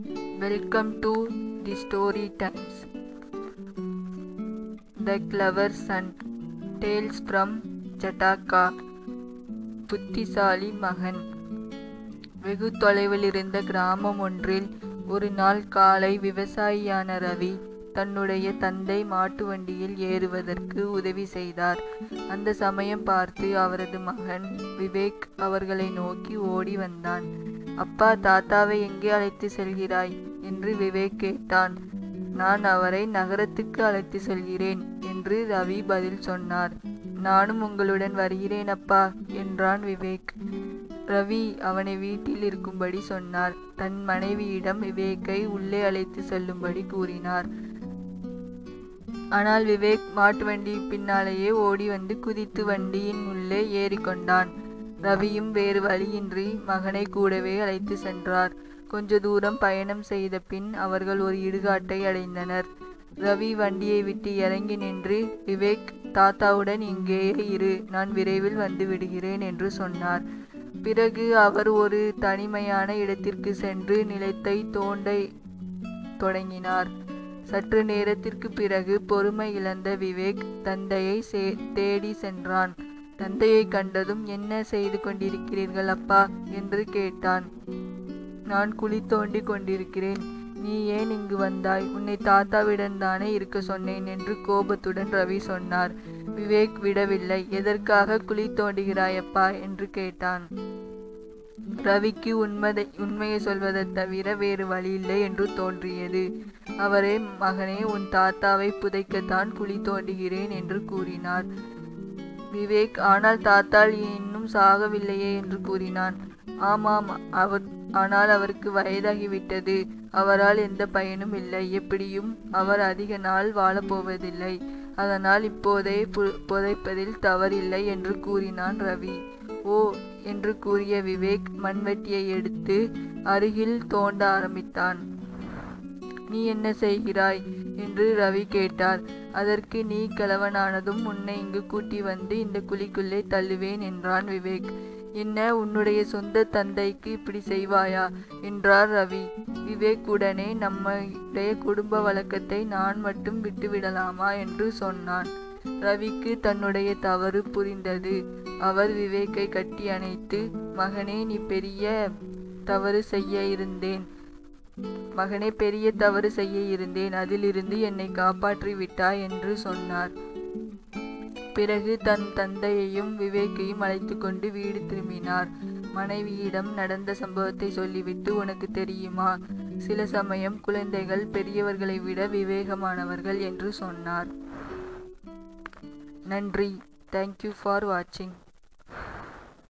Welcome to the story times. The clever son. Tales from ஜட்டாக்கா புத்திசாலி மகன் வெகு தொலைவில் இருந்த கிராமம் ஒன்றில் ஒரு நாள் காலை விவசாயியான ரவி தன்னுடைய தந்தை மாட்டு வண்டியில் ஏறுவதற்கு உதவி செய்தார் அந்த சமயம் பார்த்து அவரது மகன் விவேக் அவர்களை நோக்கி ஓடி வந்தான் அப்பா தாத்தாவை எங்கே அழைத்து செல்கிறாய்? என்று விவேக் கேட்டான். நான் அவரை நகரத்துக்கு அழைத்து செல்கிறேன் என்று ரவி பதில் சொன்னார். நானும் உங்களுடன் வருகிறேன் அப்பா என்றான் விவேக். ரவி அவனை வீட்டில் இருக்கும்படி சொன்னார். தன் மனைவியிடம் விவேக்கை உள்ளே அழைத்து செல்லும்படி கூறினார். ஆனால் விவேக் மாட்டு வண்டி பின்னாலேயே ஓடி வந்து குதித்து வண்டியின் உள்ளே ஏறிக்கொண்டான். ரவியும் வேறு வழியின்றி மகனை கூடவே அழைத்து சென்றார். கொஞ்ச தூரம் பயணம் செய்த பின் அவர்கள் ஒரு இடுகாட்டை அடைந்தனர். ரவி வண்டியை விட்டு இறங்கி நின்று விவேக் தாத்தாவுடன் இங்கேயே இரு நான் விரைவில் வந்து விடுகிறேன் என்று சொன்னார். பிறகு அவர் ஒரு தனிமையான இடத்திற்கு சென்று நிலத்தை தோண்ட தொடங்கினார். சற்று நேரத்திற்கு பிறகு பொறுமை இழந்த விவேக் தந்தையை தேடி சென்றான். தந்தையை கண்டதும் என்ன செய்து கொண்டிருக்கிறீர்கள் அப்பா? என்று கேட்டான். நான் குழி தோண்டி கொண்டிருக்கிறேன். நீ ஏன் இங்கு வந்தாய்? உன்னை தாத்தாவிடம் தானே இருக்க சொன்னேன் என்று கோபத்துடன் ரவி சொன்னார். விவேக் விடவில்லை. எதற்காக குழி தோண்டுகிறாயப்பா என்று கேட்டான். ரவிக்கு உண்மதை உண்மையை சொல்வதை தவிர வேறு வழியில்லை என்று தோன்றியது. அவரே மகனே உன் தாத்தாவை புதைக்கத்தான் குழி தோண்டுகிறேன் என்று கூறினார். விவேக் ஆனால் தாத்தாள் இன்னும் சாகவில்லையே என்று கூறினான். ஆமாம் அவர் ஆனால் அவருக்கு வயதாகிவிட்டது. அவரால் எந்த பயனும் இல்லை. எப்படியும் அவர் அதிக நாள் வாழப்போவதில்லை. அதனால் இப்போதே புதைப்பதில் தவறில்லை என்று கூறினான் ரவி. ஓ என்று கூறிய விவேக் மண்வெட்டியை எடுத்து அருகில் தோண்ட ஆரம்பித்தான். நீ என்ன செய்கிறாய்? என்று ரவி கேட்டார். அதற்கு நீ கிழவனானதும் உன்னை இங்கு கூட்டி வந்து இந்த குழிக்குள்ளே தள்ளுவேன் என்றான் விவேக். என்ன உன்னுடைய சொந்த தந்தைக்கு இப்படி செய்வாயா? என்றார் ரவி. விவேக் உடனே நம்முடைய குடும்ப வழக்கத்தை நான் மட்டும் விட்டுவிடலாமா என்று சொன்னான். ரவிக்கு தன்னுடைய தவறு புரிந்தது. அவர் விவேக்கை கட்டி அணைத்து மகனே நீ பெரிய தவறு செய்ய இருந்தேன். மகனே பெரிய தவறு செய்ய இருந்தேன். அதிலிருந்து என்னை காப்பாற்றி விட்டாய் என்று சொன்னார். பிறகு தன் தந்தையையும் விவேக்கையும் அழைத்து கொண்டு வீடு திரும்பினார். மனைவியிடம் நடந்த சம்பவத்தை சொல்லிவிட்டு உனக்கு தெரியுமா? சில சமயம் குழந்தைகள் பெரியவர்களை விட விவேகமானவர்கள் என்று சொன்னார். நன்றி. தேங்க்யூ ஃபார் வாட்சிங்